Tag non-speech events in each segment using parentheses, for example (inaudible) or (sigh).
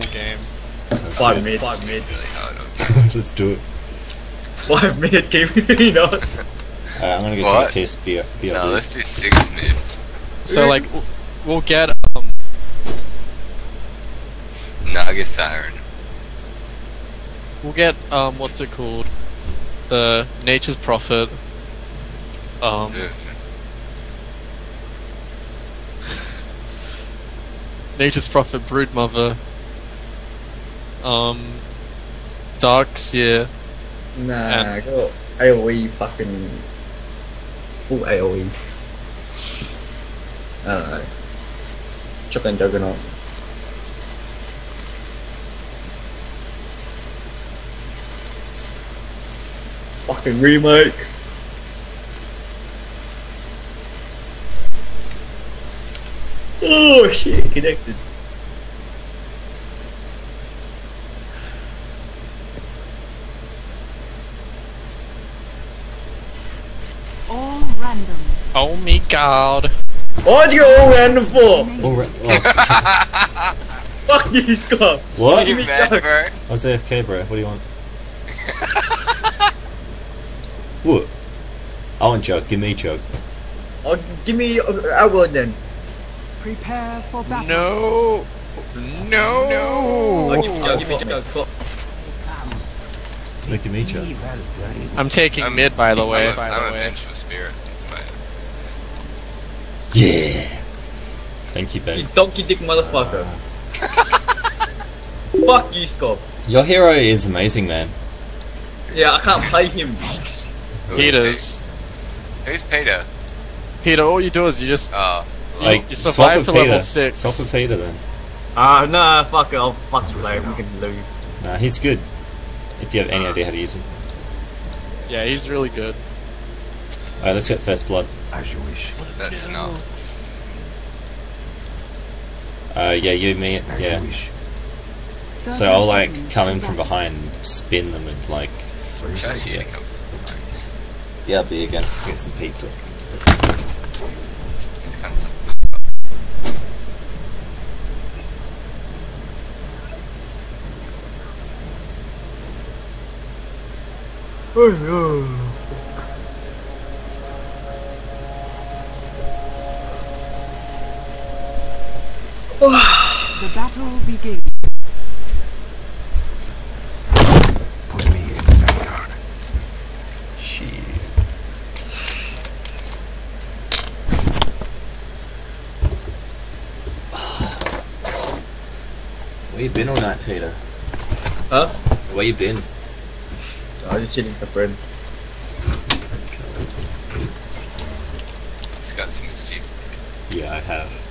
full game. Sounds Five good. mid, five mid, really. (laughs) Let's do it. five mid. Keep (laughs) you know. Alright, I'm gonna get What? take a kiss. Be be No, let's do six mid. So like, we'll get um, Naga Siren. we'll get um, what's it called? The Nature's Prophet. Um, Yeah. (laughs) Nature's Prophet, Broodmother. Um, Dark Seer. Nah, go AOE fucking full AOE. I don't know. Chuck and Juggernaut. Fucking remake. Oh shit, connected. All random. Oh my god. Why'd you go all random for? Alright. Oh, (laughs) Fuck you, Scott. what? You me mad, go. bro? I was AFK, bro. What do you want? (laughs) what? I want jug. Give me jug. Oh, give me uh, our then. Prepare for battle. No. No. Oh, give me jug, give me jug. Fuck. No, give me jug. I'm taking I'm- mid, by the I'm way. a- by I'm the a way. vengeful spirit. That's my. Yeah. Thank you, You donkey dick motherfucker. (laughs) Fuck you, Scott. Your hero is amazing, man. Yeah, I can't play him. Who Peters. Who's Peter? Peter, all you do is you just Oh. Like, you swap survive with to level Peter. six. Swap with Peter then. Ah, nah, fuck it. I'll fuck play. We can lose. Nah, he's good. If you have any idea how to use him. yeah, he's really good. Alright, let's get first blood. As you wish. That's not. Uh, yeah, you, me, yeah. 30 So I'll like come in from battle. behind, spin them, and like, Shashi, Yeah. yeah, I'll be again. Get some pizza. These cunts The battle begins. Put me in the vanguard. Shit. Where you been all night, Peter? Huh? Where you been? I was just chilling with a friend. It's got some mischief. Yeah, I have.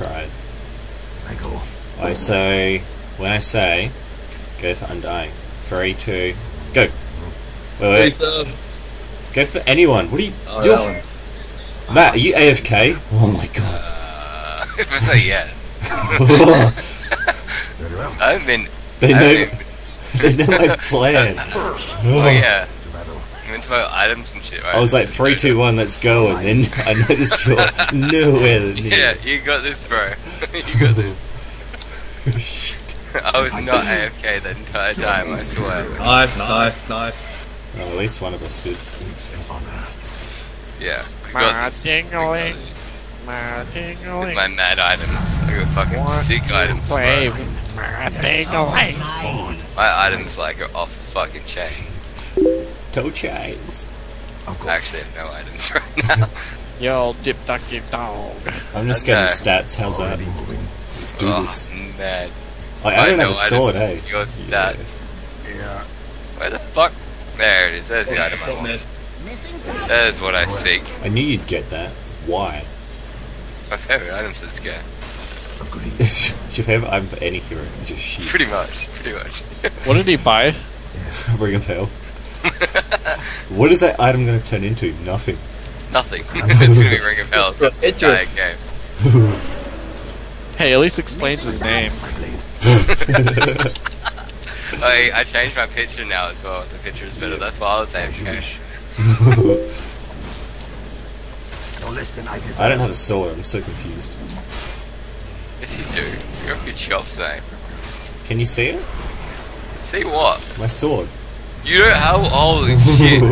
I tried. I say, when I say, go for Undying. Three, two, go. Wait, wait, Please, go for anyone. What are you? oh, you're- that one. Matt, are you AFK? Oh my god. Uh, (laughs) if I say yes. (laughs) I haven't been. they I know. haven't (laughs) They know my plan. Oh yeah. I'm items and shit, right? I was like three, two, one, let's go, and then I noticed you're nowhere near. Yeah, you got this, bro. (laughs) you got this. (laughs) I was not AFK the entire time, I swear. Nice, nice, nice. Oh, at least one of us did. Yeah. I My got this. I dingling, got this. my With my mad items. I got fucking Want sick items, bro. my dingling. My items like are off the fucking chain. Toe chains. I actually (laughs) have no items right now. Yo, dip ducky dog. I'm just Okay. getting stats. How's that? Let's do Oh, this. mad. Like, I don't no have a sword, items. Eh? hey. Your stats. Yeah. Where the fuck? There it is. There's the item I Stop, man. want. There's what I seek. I knew you'd get that. Why? It's my favorite item for this game. (laughs) it's your favorite item for any hero. It's just shit. Pretty much. Pretty much. (laughs) What did he buy? Ring of hell. (laughs) What is that item going to turn into? Nothing. Nothing. (laughs) (laughs) it's gonna be Ring of Hell. Bro, it Entire game. Hey, at least explains his name. I, I changed my picture now as well. The picture is better. That's why I was AFK. I don't have a sword. I'm so confused. Yes, you do. You're off your chops, mate. Can you see it? See what? My sword. You don't have. Holy shit.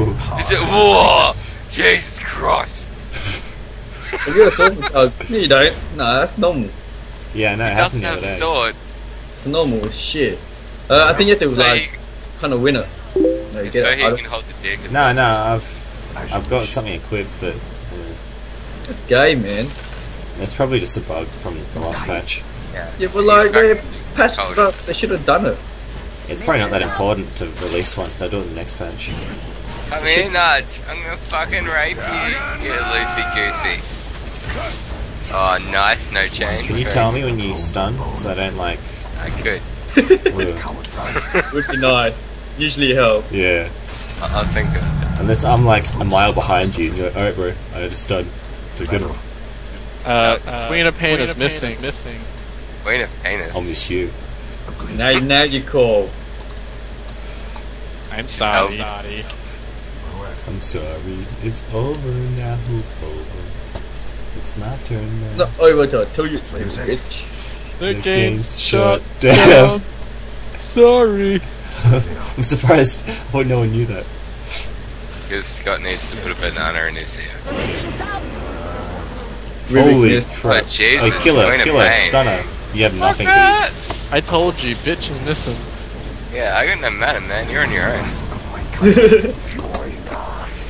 Is it. Whoa! Jesus Christ. Have you got a sword? No, you don't. No, that's normal. Yeah, no, it He happened doesn't have a day. sword. It's normal shit. Uh, I think you have to So, like you, kind of win it. No, you so get he can hold the dick. and No, no. I've I've got something equipped, but uh, It's gay, man. it's probably just a bug from the last patch. Yeah, but like they practicing patched it up. They should have done it. It's probably not that important to release one. They'll do it in the next patch. Come here, Nudge. I'm gonna fucking rape you, you loosey goosey. Oh, nice, no change. Can you tell me when you stun, so I don't like. I could. ugh. (laughs) Would be nice. Usually helps. Yeah. I- I'll think of it. Unless I'm like a mile behind you, and you're like, alright, bro, I had to stun. To get him. Uh, Queen of Pain is missing. Missing. Queen of penis. I'll miss you. Now, now you call. I'm sorry. Sorry. Oh, I'm sorry. It's over now. Over. It's my turn now. Not over till I tell you, it's bitch. The, The game's game's shut shut down. (laughs) sorry. (laughs) I'm surprised. Oh, no one knew that. Because Scott needs to put a banana in his ear. Holy crap. Oh, Jesus, Oh, killer, killer, stunner. You have nothing, dude. that! I told you, bitch is missing. Yeah, I got no matter, man. You're in your own. (laughs)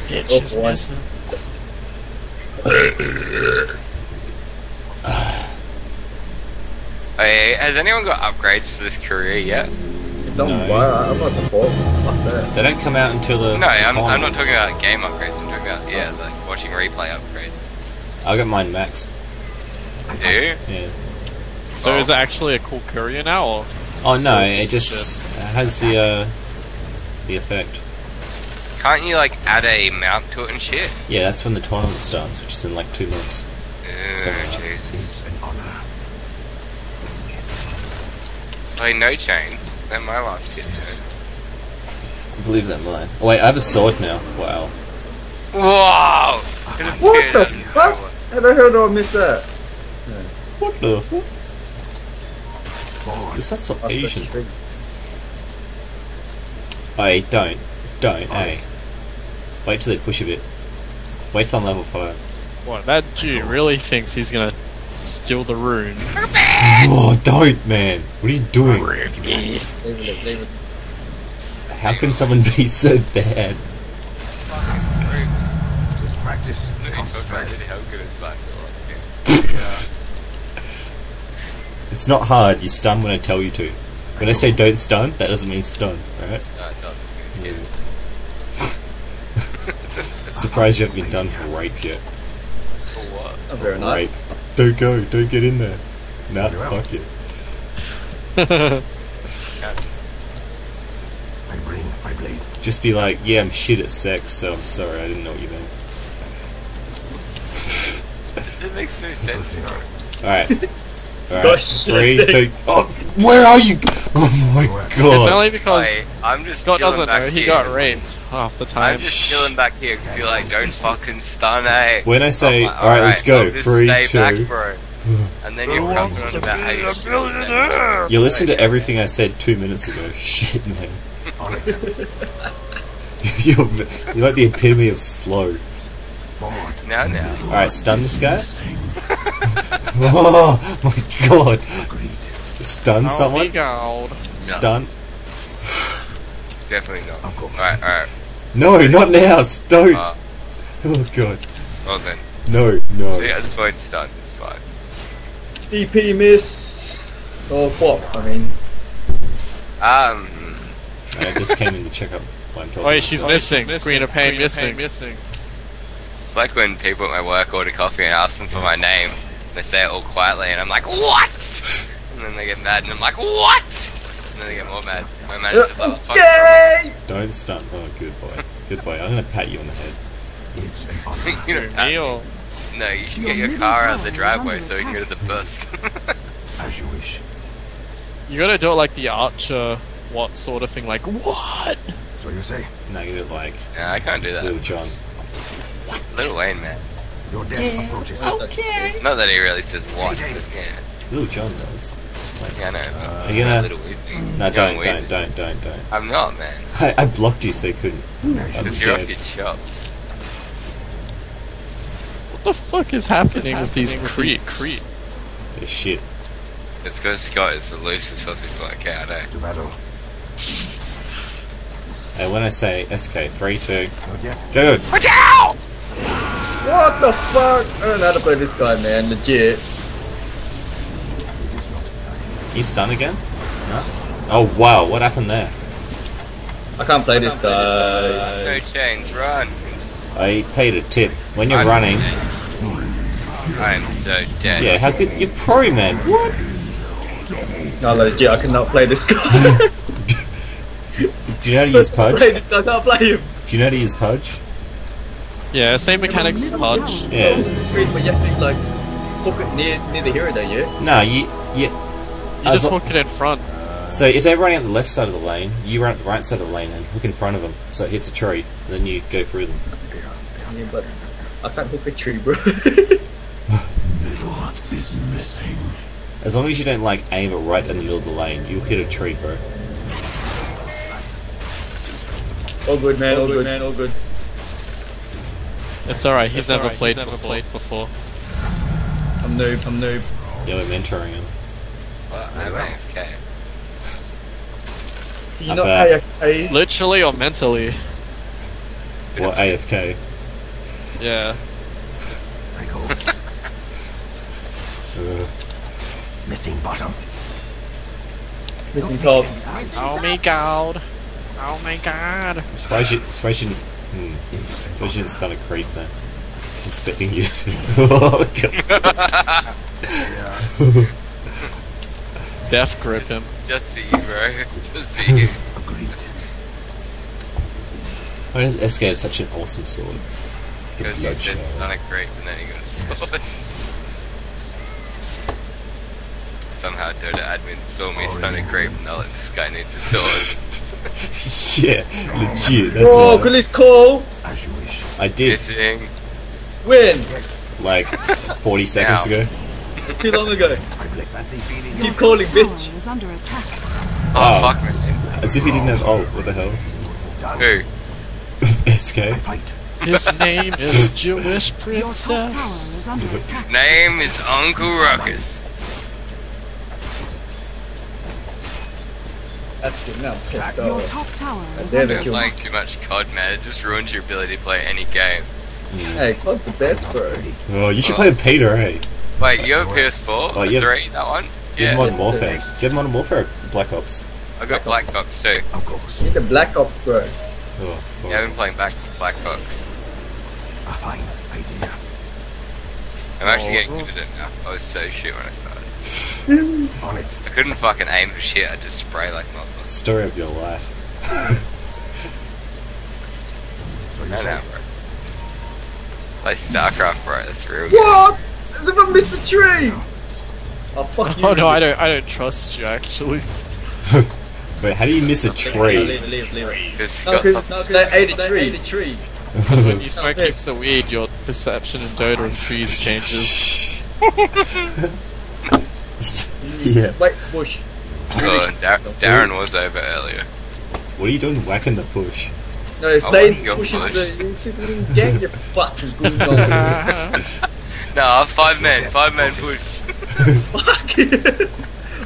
Bitch Oh, is boy. missing. (sighs) Hey, has anyone got upgrades to this career yet? It's on No. why I'm not support. Fuck that. They don't come out until the. No, I'm, I'm not talking about game upgrades. I'm talking about, yeah, like watching replay upgrades. I got mine maxed. Do you? Yeah. So Oh. is it actually a cool courier now, or Oh no, it just has the uh, the effect. Can't you, like, add a mount to it and shit? Yeah, that's when the tournament starts, which is in like two months. Oh, Something like Jesus. Like, no chains. They're my last hit, so. I believe that mine. Oh, wait, I have a sword now. Wow. Whoa! What the fuck? How the hell do I miss that? What the fuck? Is that so Asian? that's big. Hey, don't. Don't, eh? hey. Wait till they push a bit. Wait till I'm level 5. what? That Jew really thinks he's gonna steal the rune. Oh, don't, man. What are you doing? Leave it, leave it. How can someone be so bad? Just Practice. You Comes talked about how good it's like the last game. It's not hard. You stun when I tell you to. When I say don't stun, that doesn't mean stun, alright? No, no, it's good. It's. (laughs) Surprised you haven't been done for rape yet. For what? Oh, very nice. Rape. Don't go, don't get in there. Nah, Very well. fuck it. (laughs) I bring my blade. Just be like, yeah, I'm shit at sex, so I'm sorry, I didn't know what you meant. It makes no sense. Filthy now. Alright. Alright, Gosh, three, shit. two, oh, where are you? Oh my god. It's only because Wait, I'm just Scott doesn't back know he got raped half the time. I'm just chilling back here because you're like, don't fucking stun, eh? When I say, like, alright, let's go, I'll three, stay two. back, bro. And then you're Who wants crumping to about how you a should billionaire? You listened to everything I said two minutes ago. (laughs) Shit, man. (laughs) You're, you're like the epitome of slow. Forward. Now, now. Alright, stun this guy. (laughs) (laughs) oh my god. Stun Oh, someone? he gold. Stun? Definitely not. Of course. Alright, alright. No, not now. Don't. Uh, Oh god. well then. No, no. See, I just wanted to stun. It's fine. DP miss. Or what? I mean, Um, I just came in to check up what I'm talking Oh, wait, about. she's missing. Queen of Pain missing, missing. It's like when people at my work order coffee and ask them for my name. They say it all quietly, and I'm like, what? And then they get mad, and I'm like, what? And then they get more mad. My manager's just like, fuck. yay! Don't stun. Oh, good boy. Good boy. I'm gonna pat you on the head. It's an (laughs) honor. you know, Me no, you should get your car out of the driveway so we can go to the bus. (laughs) As you wish. you gotta do it like the Archer, what sort of thing? Like what? So you say, Negative like nah, I can't do that. Little John. Little Wayne, man. your death approaches. Not that he really says what, but yeah. Ooh, John does. Yeah, I know. but Are you gonna- little easy. No, don't, Weezy. don't, don't, don't, don't. I'm not, man. I, I blocked you so you couldn't. Because you're off scared. your chops. What the fuck is happening with these creeps? Oh, shit. It's because Scott is the loosest sausage like out, eh? To battle. And when I say SK, 3, 2, Not yet. go! Watch out! What the fuck? I don't know how to play this guy, man. Legit. He's not. You stun again? No? Oh wow, what happened there? I can't play this guy. No chains, run! I paid a tip. When you're I'm running. I'm so dead. yeah, how could... You're pro, man. What? No, legit, I cannot play this guy. (laughs) Do you know how to use (laughs) Pudge? play this guy, I can't play him. Do you know how to use Pudge? Yeah, same mechanics as Pudge. Yeah. Tweet, but you have to like hook it near near the hero, don't you? No, you, you. You just hook it in front. So if they're running at the left side of the lane, you run at the right side of the lane and hook in front of them, so it hits a tree. Then you go through them. Yeah, but I can't hook a tree, bro. What is missing? As long as you don't like aim it right in the middle of the lane, you'll hit a tree, bro. all good, man. All good, man. All good. It's alright, he's never alright, played he's never before. played before. I'm noob. I'm noob. Yeah, we're mentoring him. Well, I'm AFK. You Up not there. AFK. Literally or mentally. What AFK? Yeah. I go. Uh, Missing bottom. Missing top. Oh my god. Oh my god. I'm surprised you, surprised you, hmm, you didn't stun a creep then. Expecting you. oh (laughs) god. Death grip him. Just for you, bro. (laughs) Just for you. Agreed. Why does SK have such an awesome sword? Because you said sonic creep and then he got a sword. (laughs) Somehow Dota admin saw me sonic creep and they're like, this guy needs a sword. (laughs) yeah, legit. That's Bro, why good is call. As you wish. I did Dissing. Win. like 40 seconds ago. It's too long ago. I like fancy feeling. Keep calling, bitch. is under attack. Oh, Oh. fuck man. As if he didn't have ult. What the hell? Who? (laughs) SK. Fight. His name is (laughs) Jewish Your top tower princess. is under attack. Name is Uncle Ruckus. That's it. Now I'm pissed Your off. top tower is There under they Been kill me. playing too much COD, man. It just ruins your ability to play any game. Hey, what's the best, bro? Oh, you should play with Peter, eh? Wait, you have a PS4? Oh, A yeah. 3? That one? Get Yeah. Modern Warfare. Get Modern Warfare Black Ops. I got Black Ops too. Of course. Need the Black Ops, bro. Oh, oh. Yeah, I've been playing back Black Ops. A fine idea. I'm actually Oh. getting good at it now. I was so shit when I started. (laughs) On it. I couldn't fucking aim for shit. I just spray like motherfuckers. Story of your life. So you No, say. no, bro. Play StarCraft, bro. That's real. What? As if I missed the tree. Oh fuck (laughs) oh, you. Oh no, I don't I don't trust you actually. (laughs) Wait, how do you miss a tree? Leave, leave, leave. Because No, got because something. they ate a tree. tree. Because when you smoke heaps of weed, your perception and Dota of trees changes. (laughs) yeah. Wait, bush. Oh, and Dar- Darren was over earlier. What are you doing whacking the push? No, it's I they wouldn't go pushes bush. the you fucking gang you fucking goon Nah, five men, five men push. Fuck. (laughs)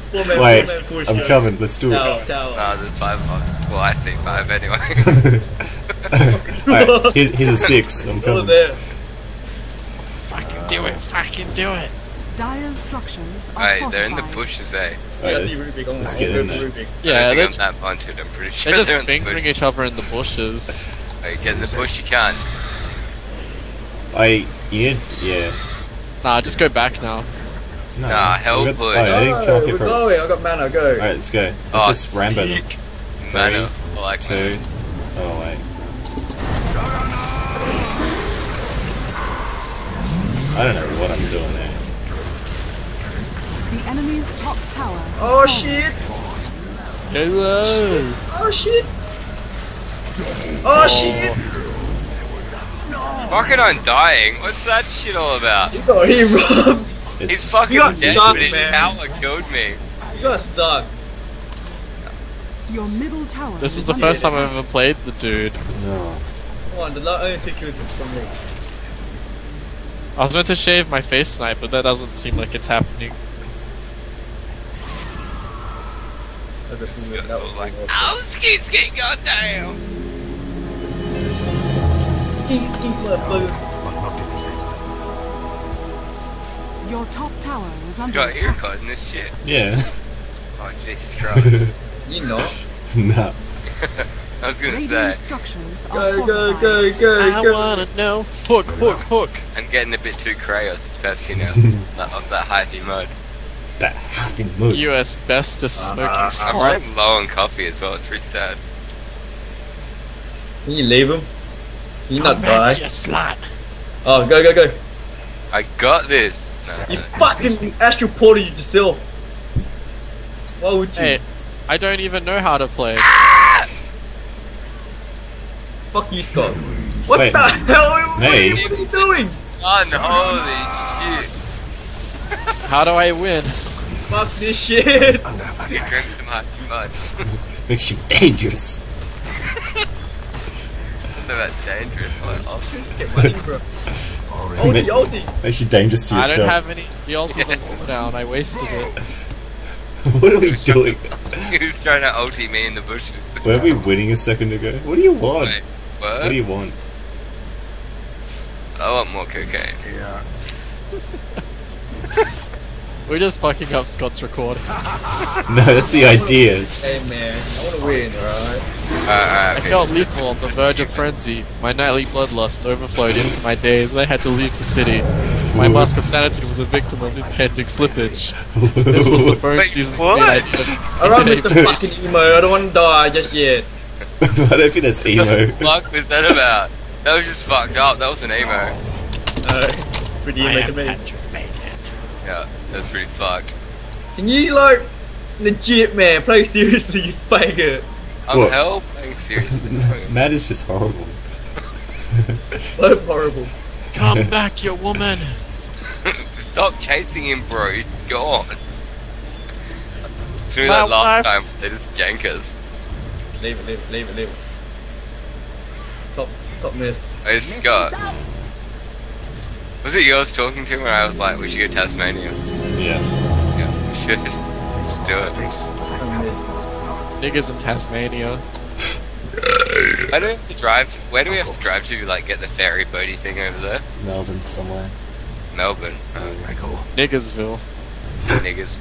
Four man, Wait, four man push, I'm yo. coming. Let's do it. Tower, tower. Nah, there's five of us. Well, I see five anyway. (laughs) Alright, here's, here's a six. I'm All coming. fucking do it, fucking do it. Dire structures are Hey, they're in the bushes, eh? I see Rubik. I'm Let's Let's get in there. Yeah, they're, don't I'm that bunted. I'm pretty sure they're they're just in the fingering each other in the bushes. Hey, get in the bush, you can. I you need yeah. Nah, just go back now. No, Nah, hell I got- push. Oh, I didn't come Oh, up here we're for. I got mana. Go. Alright, let's go. Let's Oh, just Rambo them. Mana. I like Two. that. Oh wait. I don't know what I'm doing there. The enemy's top tower. Oh shit. Hello. Oh shit. Oh shit. Fucking undying. What's that shit all about? You got him, Rob. It's He's fucking You got dead, sucked, but his man. tower killed me. You guys suck. Your middle tower. This is the first time. I've ever played the dude. no. Come on, the la- only two kills from me. I was meant to shave my face tonight, but that doesn't seem like it's happening. That's a It's feeling that was like, awesome. oh, skeet, skeet, goddamn. Ski, ski, motherfucker. But. Your top tower is He's under got ear attack. caught in this shit. Yeah. (laughs) Oh, Jesus Christ. (laughs) You not. (laughs) no. I was gonna Radiant say, structures are Go, go, fortified. go, go, I go. wanna know. Hook, hook, hook. I'm getting a bit too cray off this Pepsi now. of that hyphy mud. That happy mood. US bestest uh, smoking uh, I'm slut. running low on coffee as well, it's really sad. Can you leave him? Can you not Come back, die? you slut. Oh, go, go, go. I got this! No, You no. fucking astral portal yourself. Why would you? Hey, I don't even know how to play. Ah! Fuck you, Scott. What Wait. the hell? What, Hey. what are you doing? Son, holy shit! How do I win? Fuck this shit. Under You attack. drank some hyphy mud. (laughs) Makes you dangerous. (laughs) Something about dangerous, like, oh, Get money, bro. (laughs) Already. Ulti, ulti. Makes you dangerous to yourself. I don't have any ultis on cooldown. I wasted it. what are we doing? he was trying to ulti me in the bushes. Were we winning a second ago? What do you want? Wait, what? What do you want? I want more cocaine. Yeah. We're just fucking up Scott's record. (laughs) No, that's the idea. Hey man, I wanna win, alright? Uh, I felt lethal on the verge of frenzy. My nightly bloodlust overflowed into my days, and I had to leave the city. My mask of sanity was a victim of impending slippage. This was the burn Wait, season what? for me. I needed Alright, internet Mr. fucking emo, I don't wanna die just yet. (laughs) I don't think that's emo. fuck was that about? That was just fucked up. That was an emo. Alright. Pretty emo to me. Yeah, that's pretty fucked. Can you like legit man, play seriously, (laughs) you faggot. I'm What? hell playing seriously. (laughs) Matt is just horrible. (laughs) So horrible. Come back, you woman! Stop chasing him, bro. He's gone. Through My that last wife- time, they just gank us. Leave it, leave it, leave it, leave it. Top, top miss. Hey, Scott. Was it yours talking to me when I was like, we should go Tasmania? Yeah. Yeah, we should. Let's do it. Place. I have lost out. Niggas in Tasmania. Where do we have to drive? Where do we have to drive to, like, get the ferry boaty thing over there? Melbourne somewhere. Melbourne. Oh, I go. Niggersville. niggas.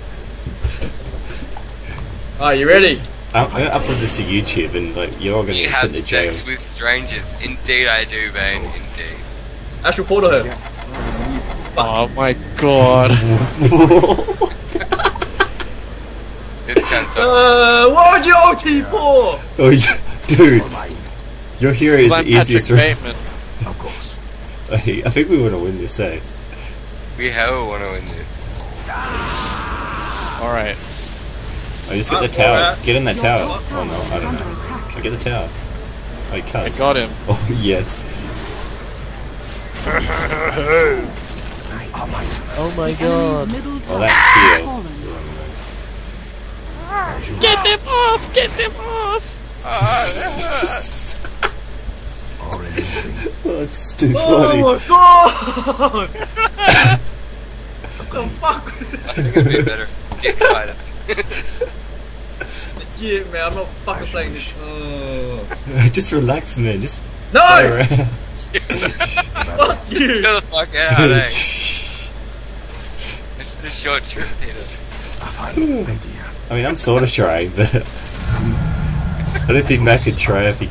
Alright, you ready? I'm, I'm gonna upload this to YouTube and like you're all gonna You get have sent to jail. sex with strangers. Indeed I do, Bane. Indeed. Astral portal her. Oh my god. This cunt's up. Uh, what would you OT for? oh, yeah, dude, your hero is the easiest. Right? Bateman. Of course. I I think we want to win this, eh? We hell want to win this. Alright. Oh, just get Uh, the tower. Get in that tower. Oh no, I don't know. I get the tower. Oh, he I got him. (laughs) Oh yes. (laughs) Oh my god. middle Oh, tower that has heal. fallen. Get them off! Get them off! already moving. Oh, it's too Oh funny. my god! (laughs) the fuck? I think it'd be better. Stick fighter. (laughs) Legit, man, I'm not fucking saying this. Uh, (laughs) Just relax, man. Just no! play around. Fuck Just you! chill the fuck out, eh? It's a short trip, Peter. A fine idea. I mean, I'm sort of trying, but (laughs) I don't think Matt could try if he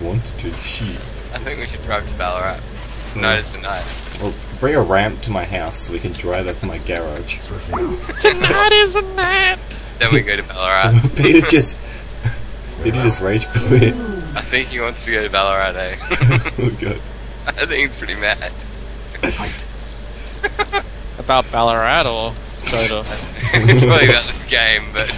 wanted to. Shit. I think we should drive to Ballarat. Tonight is the night. Well, bring a ramp to my house so we can drive up to my garage. Swiftly now. Tonight is a night! Then we go to Ballarat. (laughs) Peter just. Peter just rage quit. I think he wants to go to Ballarat, eh? (laughs) oh god. I think he's pretty mad. Fight. About Ballarat or Dota? Probably about this game, but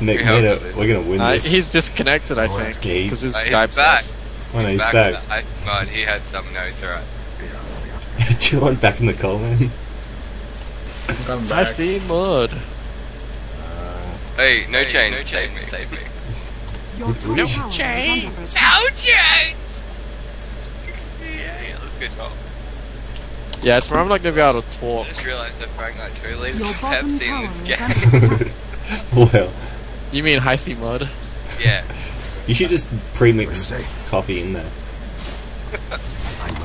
Nick, We hope Nita, it is. we're gonna win Uh, this. he's disconnected, I think. Because his uh, Skype's back. off. oh no, he's back. back. I, God, he had something. No, he's alright. Chillin' (laughs) back in the coal, man. I'm coming I back. feel mud. Hey, no change, save me. Save me. Your top No tower change. is under. No change! (laughs) Yeah, let's go talk. Yeah, it's where I'm not gonna be able to talk. I talk. just realised I've drank like two liters Your of bottom Pepsi in this is game. under (laughs) attack. Well, You mean hyphy mud? yeah. you should just pre-mix What do you coffee in there.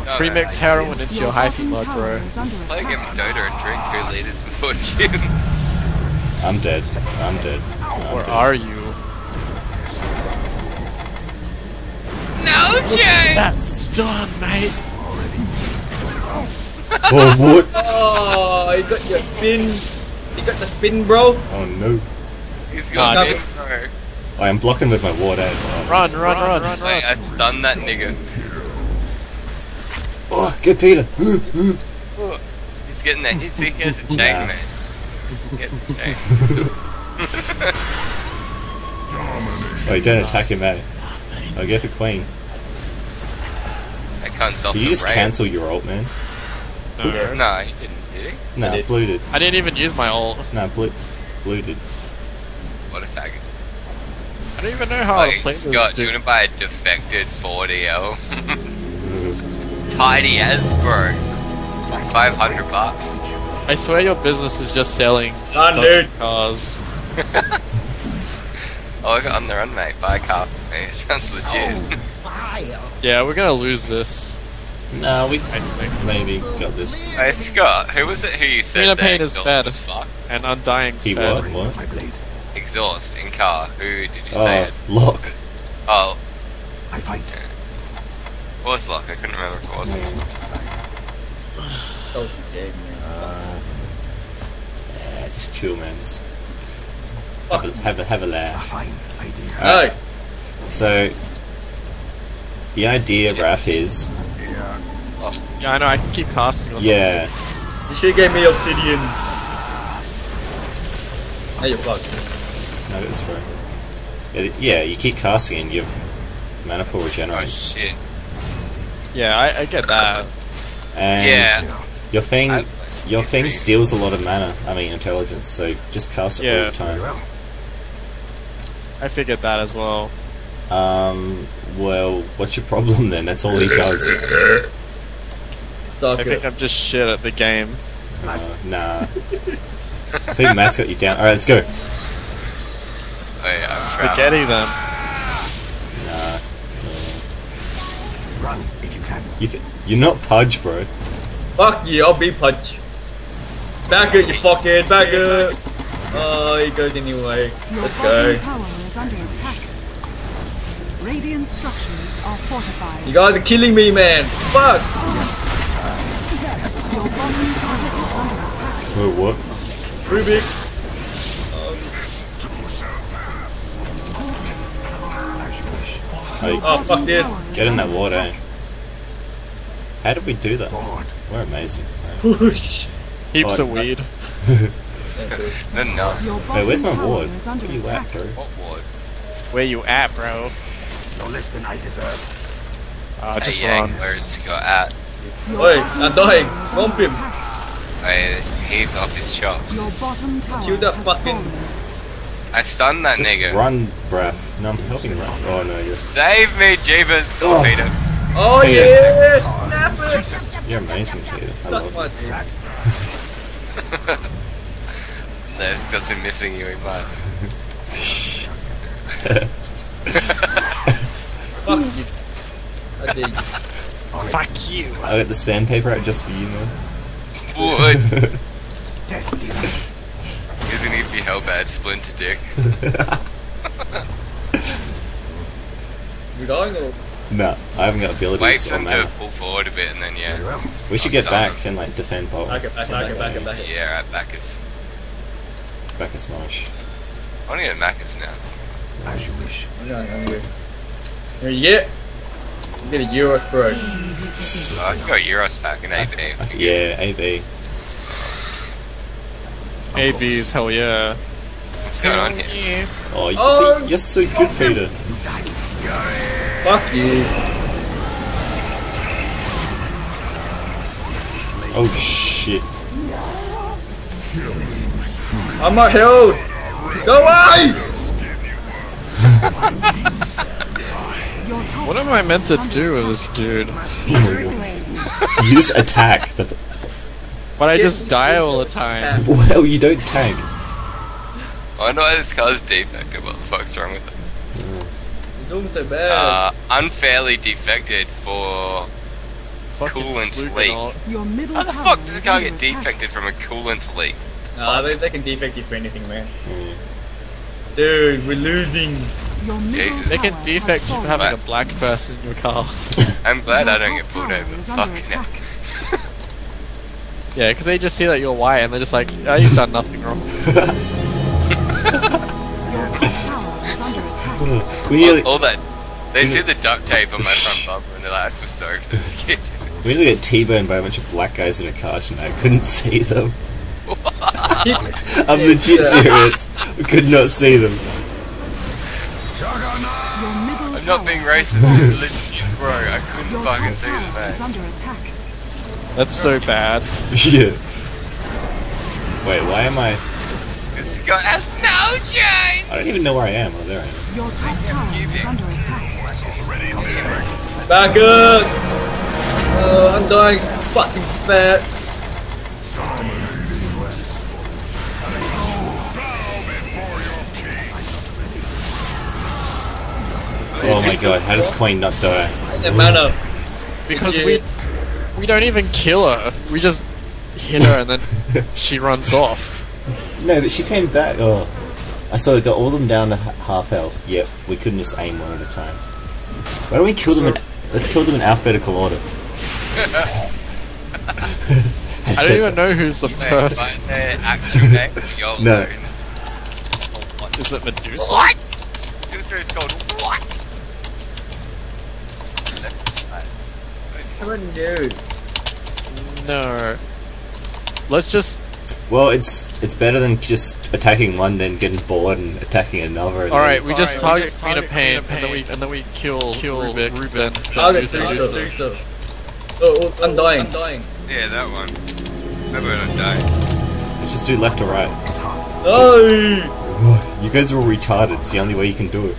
No, Premix no, heroin into your hyphy bottom mud, bro. is under Play a game of Dota and drink two liters before gym. (laughs) I'm dead. I'm dead. I'm Or dead. are you? no change! That's stun, mate. Oh, (laughs) what? Oh, you got your spin. You got the spin, bro. Oh no. He's got Nah, me, dude. bro. I am blocking with my ward out. Oh, Run, run, run, run, Wait, I run. stunned that nigga. oh get Peter! He's getting that. He's, he has a (laughs) chain, Nah. man. He has a chain. Oh, don't attack him, eh? I'll get the queen. I can't self Did you just raid. cancel your ult, man? No. (laughs) No, he didn't, did he? Nah, did. blue did. I didn't even use my ult. Nah, blue, blue did. What a faggot. I don't even know how Like, to play Scott, this. do you wanna buy a defected 4DL? (laughs) Tidy as, bro. 500 bucks. I swear your business is just selling Done, Dodge dude. cars. (laughs) Oh, I got on the run, mate. Buy a car. Hey, sounds legit. Oh, yeah, we're gonna lose this. Nah, we I think. maybe got this. Hey, Scott, who was it who you said Mina that Pain is exhaust fed. was fucked? And Undying's He fed. what? Bring What? Exhaust in car. Who did you say Oh, it? lock. Oh, I fight. what was Lock? I couldn't remember if it was. (sighs) So dead, man. Uh, yeah, just chill, man. Just have a, have a, have a A laugh. fine idea. Hey, So, the idea, Raph, is Yeah, Yeah, I know, I can keep casting or something. yeah, you should give me obsidian. Hey, you fuck. no, it's right. Yeah, yeah, you keep casting and your mana pool regenerates. Oh shit. Yeah, I, I get that. And Yeah. your thing, I- your thing pretty- steals a lot of mana. I mean, intelligence. So just cast it all the time. well. I figured that as well. Um, well, what's your problem then? That's all he does. Suck I think it. I'm just shit at the game. Uh, nah. I think Matt's got you down. Alright, let's go. Oh yeah. crap. Spaghetti then. Nah. Run if you can. You th- you're not Pudge, bro. Fuck you, I'll be punch. Back it, you fuckhead, back it. Oh, he goes anyway. Let's go. Radiant structures are fortified. You guys are killing me, man. Fuck. Your bottom tower is under attack. Whoa, what? Rubik. As you. Oh, Oh, fuck this. get in that water. eh? How did we do that? Board. We're amazing. Push. Heaps Oh, of weed. (laughs) Then no. Your Wait, where's my bottom ward? Where you at, bro? What ward? Where you at, bro? No less than I deserve. Uh, just hey, yeah, run. where's Scott at? Your Oi, I'm tower dying. is Swamp him. attack. Hey, he's off his chops. Your bottom tower Kill that fucking- I stunned that Just nigga. run, bruh. No, I'm helping Raph. Oh no, you're, Save me, Jeebus! Oh, Oh. Peter. Oh Hey, yeah, snap it. you're amazing, Peter. I Suck love my you. dick. There's Scott's been missing you in mine. (laughs) (laughs) (laughs) Fuck you. I did. Fuck you. I got the sandpaper out just for you, man. Would. Death (laughs) demon. Isn't he be hell bad, Splinter Dick? We dying or? no, I haven't got Wait abilities for or him to mana. pull forward a bit and then, yeah. We should I'll get start back and like defend bottom. Back it, back, back it, back it, back it. Yeah, right, Bacchus. Back a smash. I want to get Macca's now. As you wish. I'm going hungry. Here you get. Get a Euro bro. Oh, uh, I can go Euros back in AB. Yeah, AB. ABs, hell yeah. What's going on here? Oh, you Oh. see, um, you're so good, Peter. Fuck you. Oh shit. I'm not held. Go away! Your top What am I meant to do with this dude? (laughs) You just attack. That's But I just die all the time. well, you don't tank. I wonder why this car's defective. What the fuck's wrong with it? You're doing so bad. Uh, unfairly defected for. Fucking Coolant and leak. Your middle How the fuck does a car get attack. defected from a coolant leak? nah, they, they can defect you for anything, man. Dude, we're losing. Your middle Jesus. They can defect has you for having a black person in your car. (laughs) I'm glad I don't get pulled over. is under Fucking hell. yeah, because (laughs) they just see that you're white and they're just like, oh, he's done nothing wrong. (laughs) Your top tower is under attack. We nearly, All, all that. They see the duct tape on my front bumper and they're like, I feel sorry for this kid. we nearly got T-boned by a bunch of black guys in a car tonight. I couldn't see them. I'm legit serious. We could not see them. Your middle I'm not being racist, (laughs) fallen. bro. I couldn't Your fucking top see the tower is man. under attack. That's so bad. (laughs) yeah. Wait, why am I? Scott has no chance! I don't even know where I am. Oh, there I am. Your top tower is under attack. Back up! Oh, I'm dying. Fucking fat. Oh my god, how does Queen not die? The mana. Because Yeah. we we don't even kill her. We just hit her and then (laughs) she runs off. No, but she came back. Oh. I saw it got all of them down to half health. Yep, we couldn't just aim one at a time. Why don't we kill them in... Let's kill them in alphabetical order. (laughs) I don't even know who's the first. my, actual name? Yo, No. Is it Medusa? What? Medusa is called what? Come on, dude. No. Let's just. Well, it's it's better than just attacking one, then getting bored and attacking another. All right, then- we just Alright, we target just Queen of Pain, and then we and then we kill kill Rubik, Ruben. I'll get Medusa. Medusa. Medusa. Oh, oh, I'm dying. I'm dying. Yeah, that one. Maybe I don't die. Let's just do left or right. No! You guys are all retarded. It's the only way you can do it.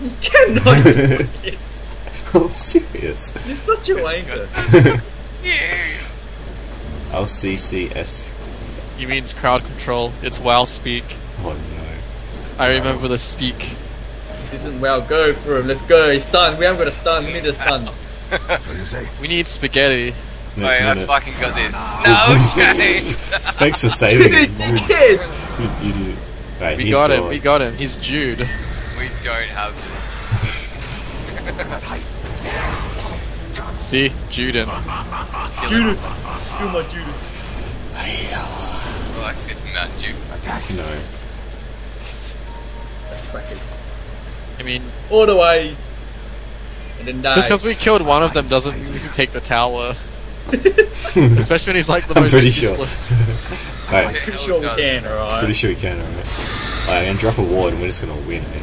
You Cannot. (laughs) I'm serious. It's not your a wanker. (laughs) Yeah. LCCS. He means crowd control. It's WoW speak. Oh no. I remember the speak. This isn't well. Go for him. Let's go. He's stunned. We haven't got a stun. We need a stun. So you say? We need spaghetti. No, Wait, no, I fucking got this. No change! (laughs) Thanks for saving Dude, You idiot. Right, We he's got him. We got him. He's Jude. we don't have this. (laughs) See, Juden. Judas. Kill my Judas. Like, it's not you. No. That's crackers. I mean, All the way. And then die. just because we killed one of them doesn't mean we can take the tower. (laughs) Especially when he's like the I'm most pretty sure. useless. (laughs) Right, Pretty sure we can, alright. pretty sure we can, alright. Alright, I'm gonna drop a ward and we're just gonna win, man.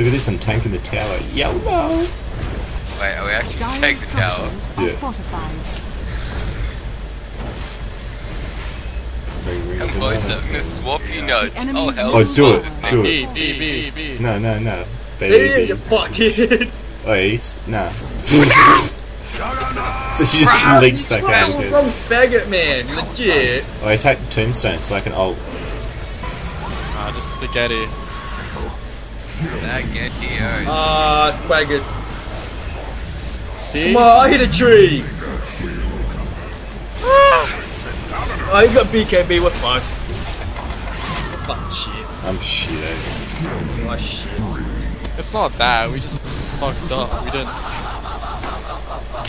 Look at this, I'm tanking the tower. Yo, no! Wait, are we actually Dire take the tower? are Yeah. fortified. Very Come weird. closer, I'm gonna swap you notes. The Oh enemy's hell, Oh, do it, do it. B, B, B. No, no, no. Yeah, Baby. you fucking. Oh, he's. Nah. (laughs) so she just links back out Wrong, again. wrong faggot, man. Legit. Oh, I attacked Tombstone so I can ult. Ah, just spaghetti. Spaghetti-o. Ah, squaggers. See? Come on, I hit a tree. Oh, you got BKB. What fuck? Fuck shit. I'm shit. eh? Oh shit. It's not that. We just fucked up. We didn't.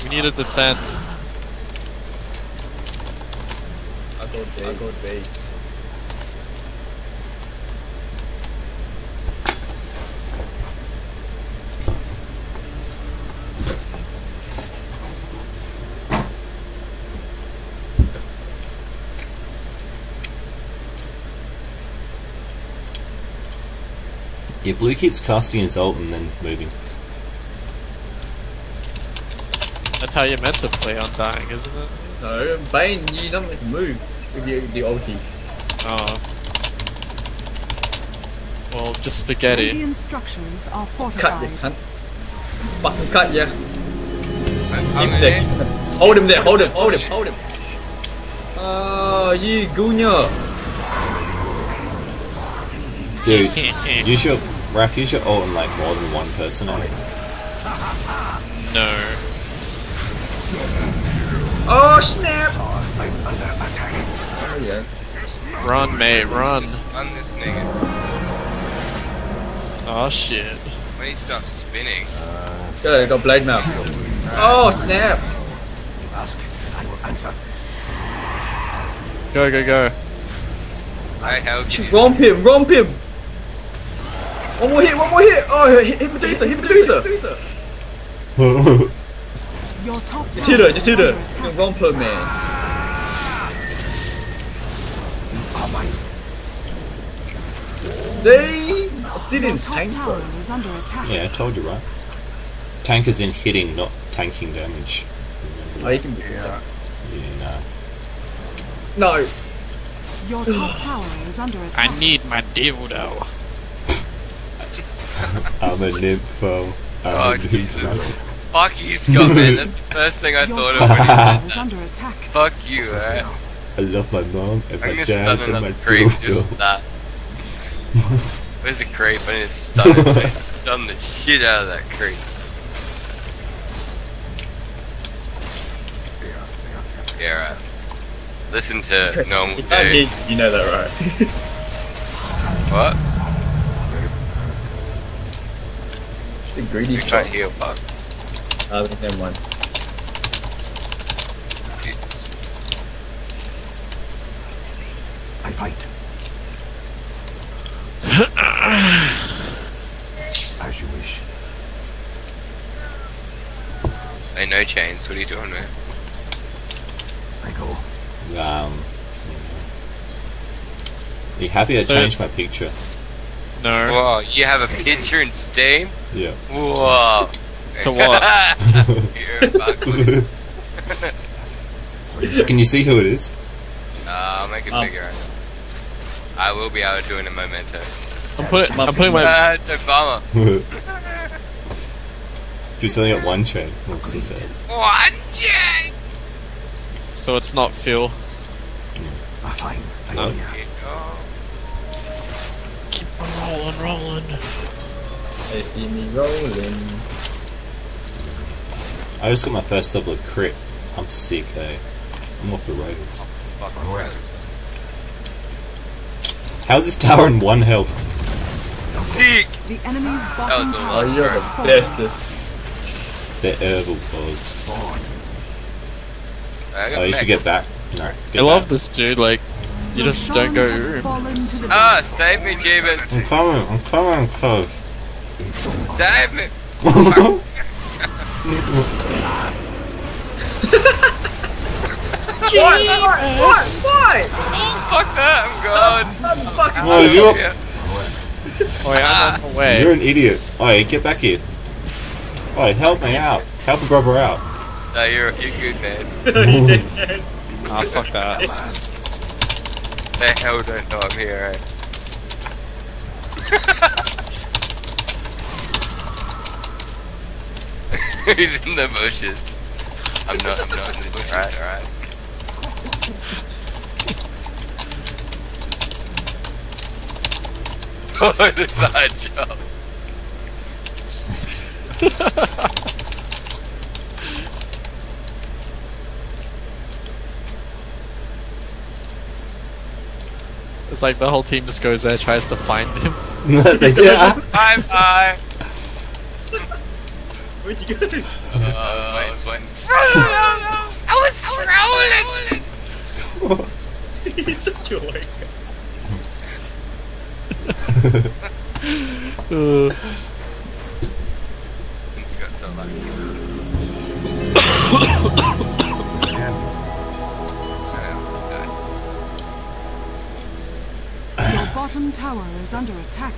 We need to defend. I got B. I got B. Yeah, blue keeps casting his ult and then moving. That's how you're meant to play Undying, isn't it? No, Bane, you don't meant to move with the, the ulti. Oh. Well, just spaghetti. Radiant structures are Cut fortified. this cunt. Fucking cut ya. I'm Keep there. Hold him there, hold him, hold him, hold him. Oh, you gunya. Dude, use your Raph, use your ult on like more than one person on it. No. Oh, snap. I'm under attack. Oh, yeah. Run, mate, run. On this nigga. Oh shit. When he stops spinning. Uh, go, got blade mouth. Oh, snap. Ask, I will answer. Go, go, go. I helped you. Romp him, romp him. One more hit, one more hit. Oh, hit, hit Medusa, hit Medusa. Your top Just hit her, tower just is hit her. under attack. Romp her, man. Are mine. They Your Obsidian's top tank, tower bro. is under attack. yeah, I told you right. Tank is in hitting, not tanking damage. Oh, he can do that. Yeah, No. Your top tower is under attack. I need my dildo. (laughs) I'm a nympho. I'm Oh, a Jesus. nympho. Fuck you, Scott, man. That's the first thing I Your thought of when you said is that. under attack. Fuck you, alright? Eh? I love my mom and my I'm gonna dad stun and my another creep, dildo. just (laughs) that. Where's a creep? I need to stun it. Stun the shit out of that creep. Yeah, right. Listen to (laughs) normal You can't dude. hit, you know that, right? What? The greedy You shot. can't heal, fuck. Uh, never mind. It's- I fight. (coughs) As you wish. Hey, no chains. What are you doing, man? I go. Um, are you happy I So- changed my picture? No. Whoa, you have a picture in Steam? Yeah. Whoa. To what? (laughs) You're a fuckwit. (laughs) Can you see who it is? Uh, I'll make it Um. bigger. I will be able to in a memento. I'm putting, I'm putting my. Ah, (laughs) it's Obama. He's only got one chain. What's he say? One chain! So it's not Phil. A fine No. idea. Oh. Keep rolling, rolling. They see me rolling. I just got my first level of crit. I'm sick, eh? I'm off the rails. Fuck. How's this tower in one health? Sick! The enemy's was bottom the tower Oh, last you're the bestest. They're herbal balls. Oh, you mech. should get back. No. Get I love back. this dude. Like, you just don't go. has "Ooh." fallen to the Ah, save me, Jeebus! I'm coming. I'm coming close. Save me! What? What? What? Why? Oh, fuck that, I'm gone! I'm fucking. Oh, you're, Yeah. Oh, yeah, I'm on the way. you're an idiot. Oh, get back here. Oh, help me out. Help a brother out. No, you're, you're good, man. (laughs) Ah, fuck that. The hell don't know I'm here, eh? (laughs) He's in the bushes. I'm not, I'm not in the bushes. Alright, alright. (laughs) Oh, the side jump. It's like the whole team just goes there, tries to find him. (laughs) yeah. Bye bye. Where'd you go? Uh, I was waiting, I was rolling. He's such a wanker. Uh, It's got so lucky. Bottom tower is under attack.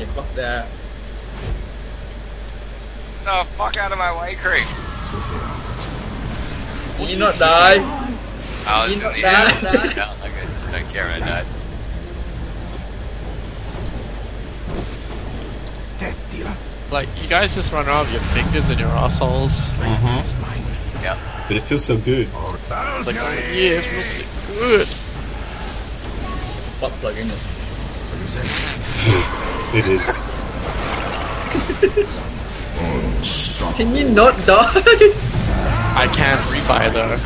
Yeah, fuck that. No, fuck out of my way, creeps. Will you not die? I was You in know the that- air. that- like I just don't care when I died. Death dealer. Like, you guys just run around with your fingers in your assholes. Mm-hmm. It's. Yep. But it feels so good. It's like, oh yeah, it feels so good. Butt plug in it. (laughs) So you say. It is. Can you not die? I can't rebuy though.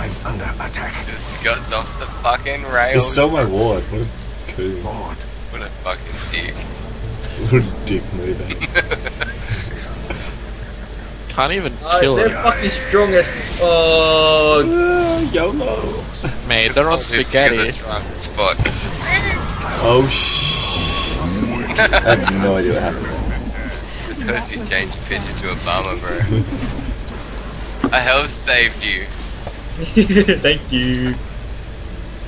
I'm under attack. Just got off the fucking You rails. stole my ward. What a cool. Lord. What a fucking dick. What a dick move. eh? (laughs) Can't even Uh, kill they're it. fucking strong as. Oh, YOLO. Mate, they're on This is spaghetti. the strongest spot. Oh shh. (laughs) I have no idea what happened. It's because you changed the picture to Obama, bro. I have saved you. (laughs) thank you.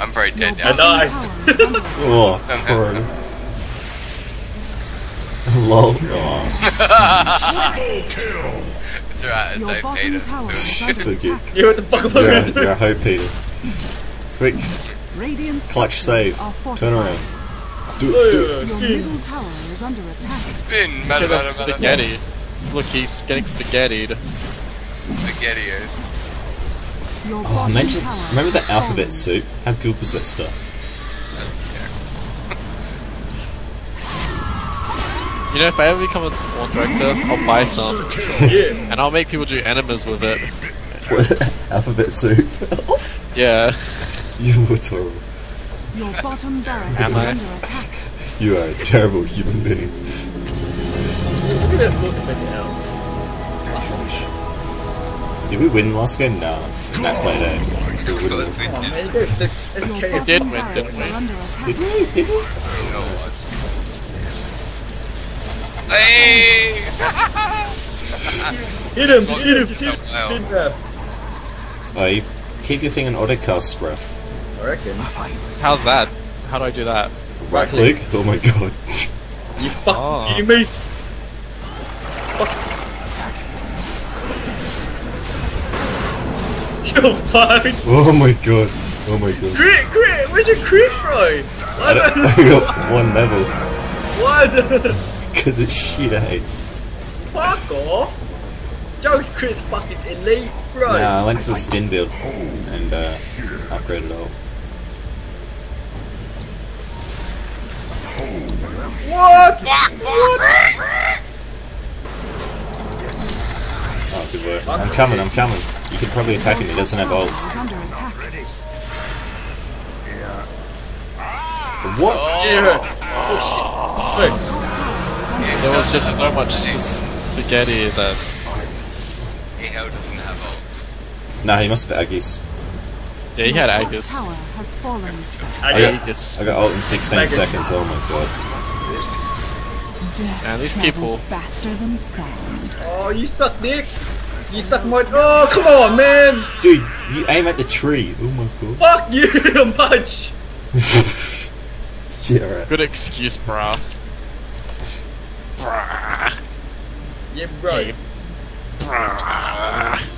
I'm probably Your dead I died. (laughs) Oh, bottom tower is under. Oh, bro. Lol. Oh, It's alright, I Your saved Peter. So it's okay. attack. What the fuck You're, a, gonna do? you're a hoe, Peter. Quick, Radiant clutch save. Turn around. Do do it. Your middle tower is under attack. Spin, matter, Look at that matter, matter, spaghetti. Look, he's getting spaghettied. Spaghettios. Your Oh, imagine, tower remember the alphabet fallen. soup? How good was that stuff? You know, if I ever become a porn director, I'll buy some. (laughs) Yeah. And I'll make people do enemas with it. (laughs) Alphabet soup? (laughs) Yeah. you were terrible. Your bottom barracks Am is I? under attack. You are a terrible human being. Look at this look at now. As you wish. Did we win last game? No. That played out. We wouldn't that's have. Come it. man. You guys, let's, let's Your carry bottom it. did win, didn't we? are under attack. Did we? Did we? You know what? Hey! Hit him, hit him, it. hit him. Hit him. Oh, you keep your thing in autocast, bro. I reckon. How's that? How do I do that? Right click? Oh my god. (laughs) You fucking Oh. kidding me? Fuck. You're fine. Oh my god. Oh my god. Crit, crit. Where's your crit, bro? I Why got, I got one level. Why? Because (laughs) it's shit, eh? Fuck off. Joe's crit's fucking elite, bro. Nah, I went for the spin build and uh, upgraded all. What? Fuck, fuck! Oh, good work. I'm coming, I'm coming. You can probably attack him, he doesn't have ult. Tower is under attack. What? Yeah. Oh shit. Wait. There was just so much sp- spaghetti that. EHL doesn't have ult. Nah, he must have Aggies. Yeah, he had Your top Agus. tower has fallen. I I got. got, Agus. I got ult in 16 Aggies. seconds, oh my god. Death Man, these people- faster than sound. Oh, you suck dick. You suck my. Oh, come on, man. Dude, you aim at the tree. Oh my god. Fuck you, (laughs) much. (laughs) yeah, right. Good excuse, brah. Brah. Yeah, bro. Hey. Brah.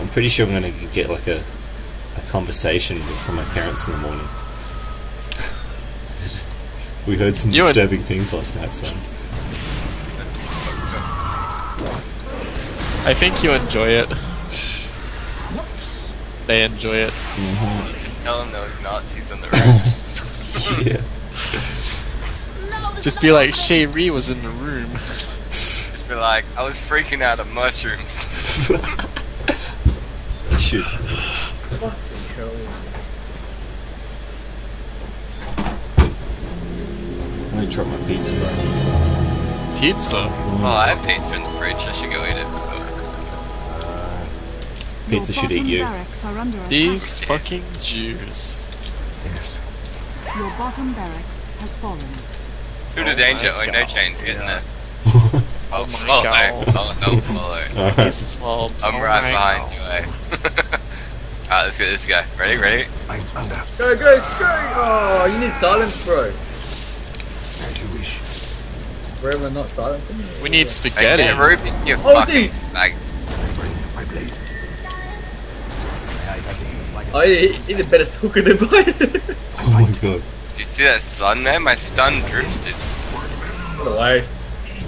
I'm pretty sure I'm gonna get like a, a conversation from my parents in the morning. (laughs) we heard some You and- disturbing things last night, son. I think you enjoy it. They enjoy it. Mm-hmm. Just tell them those Nazis on the (laughs) road. yeah. Just be like, Shay was in the room. Just be like, I was freaking out of mushrooms. (laughs) Shoot. I'm gonna drop my pizza, bro. Pizza. Mm. Oh, I have pizza in the fridge. I should go eat it. Pizza Your should eat you. barracks are under attack. These fucking Jews. Yes. Your bottom barracks has fallen. Who the danger? Oh, no chains getting there. (laughs) Oh, my follow. God. Oh, don't follow. Alright. These flobs. I'm oh right behind you, eh? (laughs) Alright, let's go, let's go. Ready, ready? I'm under. Go, go, go. Oh, you need silence, bro. As you wish. Forever not silencing. We need spaghetti. yeah, Ruby, you Oh, fucking dude. like. My blade. Oh, he, he's a better hooker than mine. Oh my god. Do you see that stun there? My stun drifted. what a waste.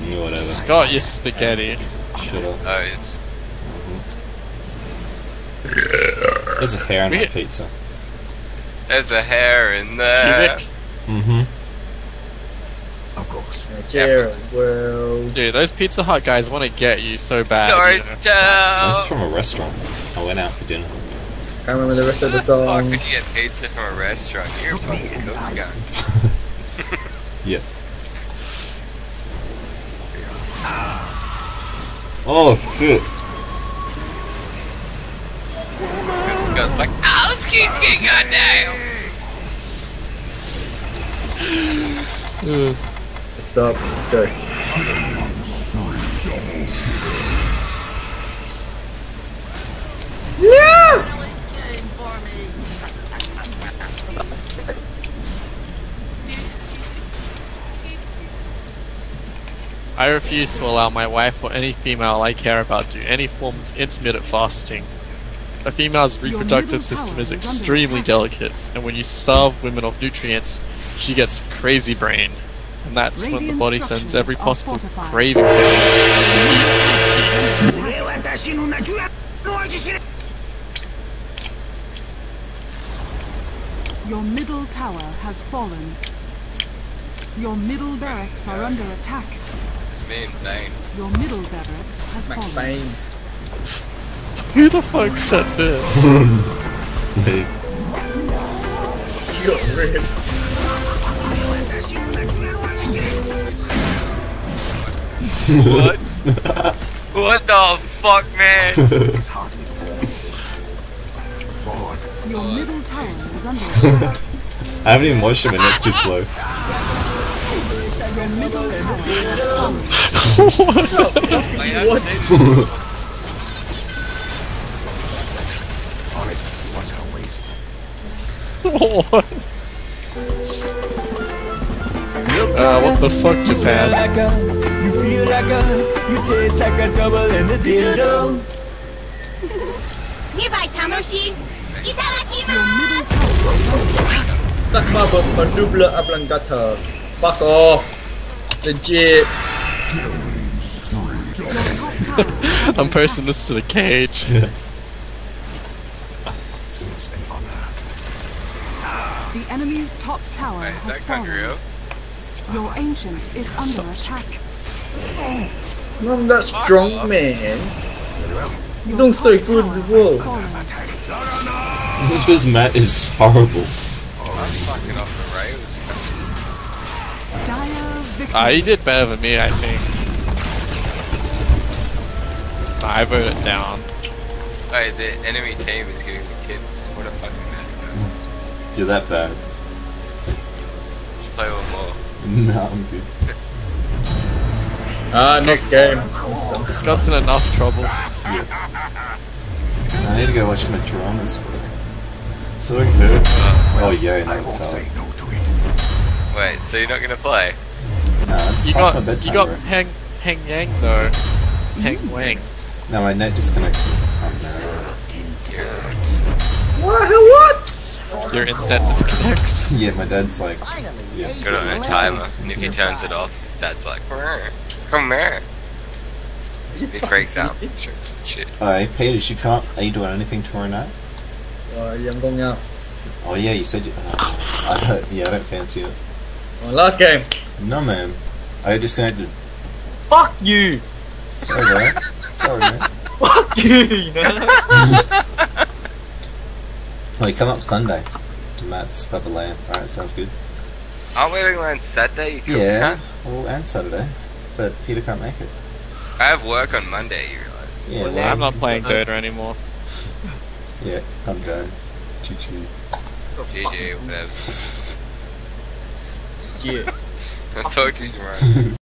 Yeah, whatever. Scott, your spaghetti. Shut up. Oh, it's There's a hair on We my pizza. there's a hair in there. Mm-hmm. Of course. Jared, well. Dude, those Pizza Hut guys want to get you so bad. Stories you know? tell. This is from a restaurant. I went out for dinner. I Can't remember the rest of the Fuck, song. could you get pizza from a restaurant? You're a fucking cook guy. (laughs) Yeah. Oh shit. This guy's like, oh, excuse me, goddamn. What's up? Let's go. I refuse to allow my wife or any female I care about do any form of intermittent fasting. A female's reproductive system is is extremely delicate, and when you starve women of nutrients, she gets crazy brain. And that's when the body sends every possible craving signal to eat, eat, eat. Your middle tower has fallen. Your middle barracks are under attack. It's me Bane. Your middle barracks has Max fallen. Payne. Who the fuck said this? (laughs) Hey. You got ripped. What? (laughs) what the fuck, man? It's hardly Bored. Your middle tower is under. (laughs) I haven't even watched him and that's too slow what? what? what? Uh, what the fuck, Japan? You feel like a, you taste like a double in the dildo. Nearby Tamoshi, itadakimasu! Suck my butt, dubla ablangata. Fuck off! Legit. Your top tower is under I'm posting this to the cage. Use. The enemy's top tower Wait, is has fallen. Kaguryo? Your ancient is So- under attack. I'm that strong man. You don't so good tower in the world. This because Matt is horrible. Oh, I'm (laughs) Ah, he did better than me, I think. Nah, I voted down. Wait, the enemy team is giving me tips. What a fucking man. You're that bad. Play one more. (laughs) No, I'm good. Ah, next game. Scott's in enough trouble. I need to go watch my dramas. So good. Oh yeah, I no, won't say no to it. Wait, so you're not gonna play? Nah, You got my bedtime. you got bro. Hang Hang Yang though. Hang Wang. No, my net disconnects. Oh, What? What? Your internet disconnects. (laughs) Yeah, my dad's like, yeah. Got it on a timer, and if he turns it off, his dad's like, come here. He freaks out. (laughs) Trips and shit. Hey, Peters, you can't. Are you doing anything tomorrow night? Uh, yeah, I'm going out. Oh yeah, you said you. Uh, I don't, yeah, I don't fancy it. Oh, last game. No, man. I disconnected. Fuck you. Sorry, bro. Sorry, man. Fuck you. You know. (laughs) Well, you come up Sunday to Matt's Pavilion. Alright, sounds good. Aren't we having one Saturday? You could- Yeah, well, and Saturday. But Peter can't make it. I have work on Monday, you realise. Yeah, Well, well, I'm not playing Dota anymore. yeah, I'm going. GG. GG, whatever. Yeah. I'll talk to you tomorrow. (laughs)